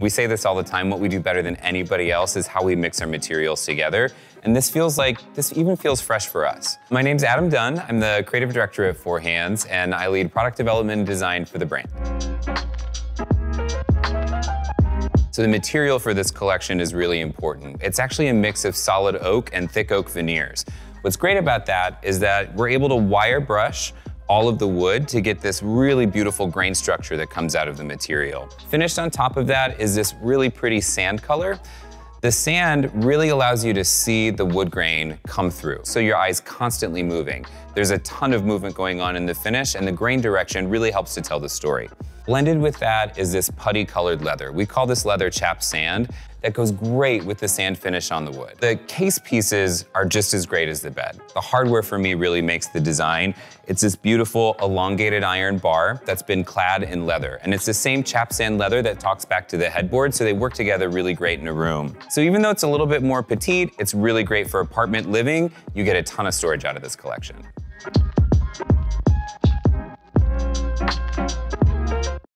We say this all the time, what we do better than anybody else is how we mix our materials together. And this feels like, this even feels fresh for us. My name's Adam Dunn. I'm the creative director at Four Hands, and I lead product development and design for the brand. So the material for this collection is really important. It's actually a mix of solid oak and thick oak veneers. What's great about that is that we're able to wire brush all of the wood to get this really beautiful grain structure that comes out of the material. Finished on top of that is this really pretty sand color. The sand really allows you to see the wood grain come through, so your eye's constantly moving. There's a ton of movement going on in the finish, and the grain direction really helps to tell the story. Blended with that is this putty colored leather. We call this leather chapped sand that goes great with the sand finish on the wood. The case pieces are just as great as the bed. The hardware for me really makes the design. It's this beautiful elongated iron bar that's been clad in leather. And it's the same chapped sand leather that talks back to the headboard, so they work together really great in a room. So even though it's a little bit more petite, it's really great for apartment living. You get a ton of storage out of this collection.